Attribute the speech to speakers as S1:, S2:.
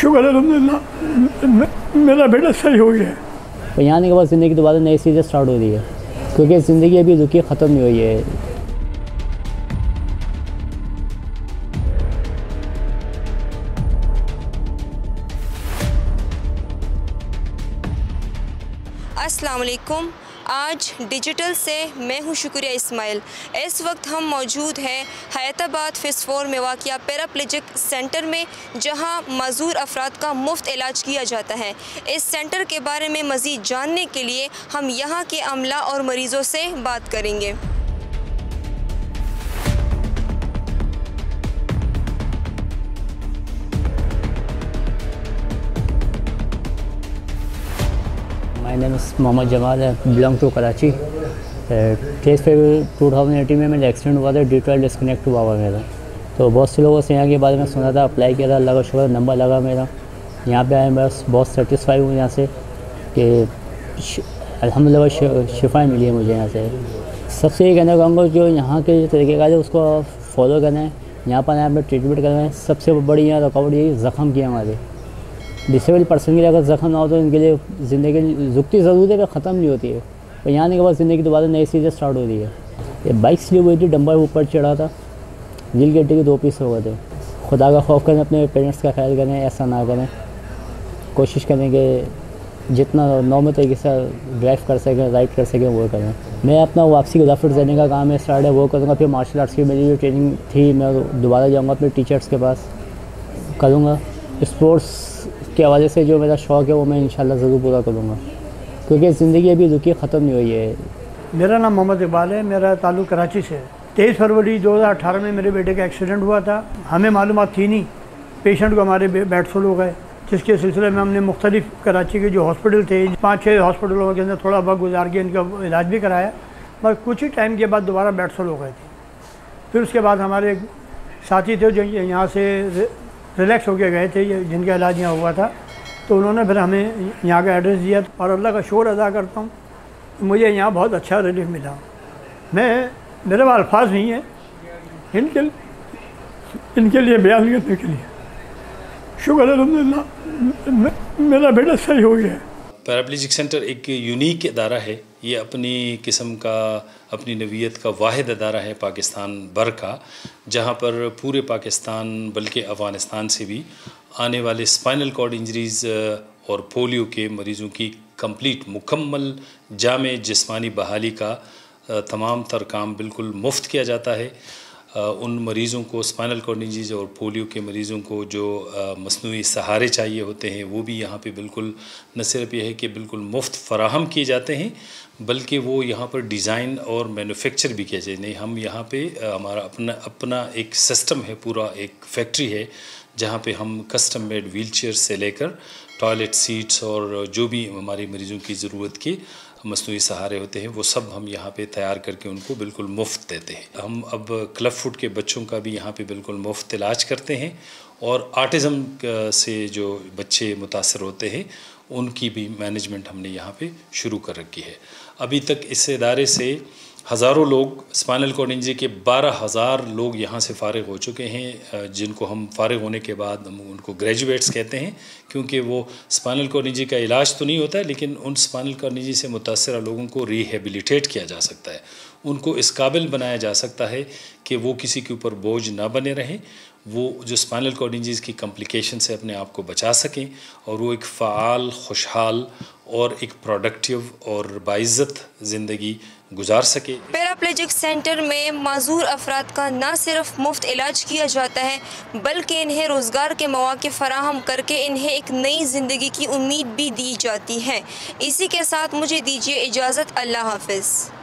S1: शुक्र अलहमदिल्ला मेरा बेटा सही हो गया। है
S2: तो यहाँ आने के बाद ज़िंदगी दोबारा नई चीज़ें स्टार्ट हो रही है। क्योंकि ज़िंदगी अभी रुकी ख़त्म नहीं हुई है।
S3: अस्सलाम वालेकुम आज डिजिटल से मैं हूँ शुक्रिया इस्माइल। इस वक्त हम मौजूद हैं हैदराबाद फिसफोर में वाक़ पैराप्लेजिक सेंटर में, जहाँ मजूर अफराद का मुफ़्त इलाज किया जाता है। इस सेंटर के बारे में मज़ीद जानने के लिए हम यहाँ के अमला और मरीज़ों से बात करेंगे।
S2: नेम मोहम्मद जमाल है बिलोंग टू कराची। तेईस फरवरी टू थाउज़ेंड एटीन में मेरा एक्सीडेंट हुआ था डी ट्वेल्व डिस्कनेक्ट हुआ हुआ मेरा। तो बहुत से लोगों से यहाँ के बारे में सुना था अप्लाई किया था अल्लाह का शुक्र नंबर लगा मेरा। यहाँ पे आए, बस बहुत सेटिस्फाई हूँ यहाँ से कि अलहमदिल्ला शिफाएँ मिली है मुझे यहाँ से। सबसे ये कहना चाहूँगा जो यहाँ के जो तरीके का है, उसको फॉलो करना है यहाँ पर आए ट्रीटमेंट करना है सबसे बड़ी यहाँ रुकावट यही, ज़ख़म की हमारे। डिसेबल पर्सन के लिए अगर ज़ख्म ना हो तो इनके लिए ज़िंदगी जुकती ज़रूरत है, पर ख़त्म नहीं होती है। और यहाँ आने के बाद ज़िंदगी दोबारा नई चीज़ें स्टार्ट हो रही है। ये बाइक स्लिप हुई थी, डंबर ऊपर चढ़ा था। दिल के के दो पीस हो गए थे। खुदा का खौफ करें, अपने पेरेंट्स का ख्याल करें, ऐसा ना करें। कोशिश करें कि जितना नॉर्मल तरीके से ड्राइव कर सकें राइड कर सकें, वो करें। मैं अपना वापसी को देने का काम है स्टार्ट है, वो करूँगा, फिर मार्शल आर्ट्स की मेरी जो ट्रेनिंग थी, मैं दोबारा जाऊँगा अपने टीचर्स के पास। करूँगा। स्पोर्ट्स के हवाले से जो मेरा शौक़ है वो मैं इंशाल्लाह ज़रूर पूरा करूँगा। क्योंकि ज़िंदगी अभी रुकी, ख़त्म नहीं हुई है।
S1: मेरा नाम मोहम्मद इकबाल है, मेरा ताल्लुक़ कराची से तेईस फरवरी 2018 में मेरे बेटे का एक्सीडेंट हुआ था। हमें मालूम थी नहीं। पेशेंट को हमारे बेड फुल हो गए, जिसके सिलसिले में हमने मुख्तलिफ़ कराची के जो हॉस्पिटल थे पाँच छः हॉस्पिटलों के अंदर थोड़ा वक्त गुजार के इनका इलाज भी कराया। मगर कुछ ही टाइम के बाद दोबारा बेड फुल हो गए थे। फिर उसके बाद हमारे साथी थे जो यहाँ से रिलैक्स होके गए थे जिनका इलाज यहाँ हुआ था। तो उन्होंने फिर हमें यहाँ का एड्रेस दिया और अल्लाह का शोर अदा करता हूँ, मुझे यहाँ बहुत अच्छा रिलीफ मिला। मैं, मेरे पास अल्फाज नहीं है, इनके इनके लिए बयान करने के लिए। शुक्र अलहमदिल्ला मेरा बेटा सही हो गया।
S4: पैराप्लिजिक सेंटर एक यूनिक अदारा है। ये अपनी किस्म का, अपनी नवीयत का वाद अदारा है पाकिस्तान भर का, जहाँ पर पूरे पाकिस्तान, बल्कि अफ़गानिस्तान से भी आने वाले स्पाइनल कॉर्ड इंजरीज़ और पोलियो के मरीज़ों की कंप्लीट मुकम्मल जाम जिस्मानी बहाली का तमाम तर काम बिल्कुल मुफ़्त किया जाता है। उन मरीज़ों को स्पाइनल कॉर्ड इंजीज और पोलियो के मरीज़ों को जो मसनू सहारे चाहिए होते हैं, वो भी यहाँ पे बिल्कुल न सिर्फ़ यह है कि बिल्कुल मुफ़्त फ़राहम किए जाते हैं, बल्कि वो यहाँ पर डिज़ाइन और मैन्युफैक्चर भी किया जाए नहीं, हम यहाँ पे हमारा अपना अपना एक सिस्टम है, पूरा एक फैक्ट्री है, जहाँ पे हम कस्टम मेड व्हील से लेकर टॉयलेट सीट्स और जो भी हमारे मरीज़ों की ज़रूरत की मसनू सहारे होते हैं, वो सब हम यहाँ पे तैयार करके उनको बिल्कुल मुफ़्त देते हैं। हम अब क्लब फ़ूड के बच्चों का भी यहाँ पे बिल्कुल मुफ़्त इलाज करते हैं और आर्टिज़म से जो बच्चे मुतासर होते हैं, उनकी भी मैनेजमेंट हमने यहाँ पे शुरू कर रखी है। अभी तक इस इदारे से हज़ारों लोग, स्पाइनल कॉर्ड इंजरी के बारह हज़ार लोग यहाँ से फ़ारग हो चुके हैं जिनको हम फ़ारग होने के बाद हम उनको ग्रेजुएट्स कहते हैं, क्योंकि वो स्पाइनल कॉर्ड इंजरी का इलाज तो नहीं होता है, लेकिन उन स्पाइनल कॉर्ड इंजरी से मुतासर लोगों को रिहेबिलिटेट किया जा सकता है। उनको इस काबिल बनाया जा सकता है कि वो किसी के ऊपर बोझ ना बने रहें, वो जो स्पाइनल कॉर्ड इंजरीज़ की कम्प्लिकेशन से अपने आप को बचा सकें, और वो एक फ़ाल, खुशहाल और एक प्रोडक्टिव और बाइज़त ज़िंदगी गुजार सके।
S3: पैराप्लेजिक सेंटर में मजूर अफराद का न सिर्फ़ मुफ़्त इलाज किया जाता है, बल्कि इन्हें रोज़गार के मौके फराहम करके इन्हें एक नई ज़िंदगी की उम्मीद भी दी जाती है। इसी के साथ मुझे दीजिए इजाज़त, अल्लाह हाफिज़।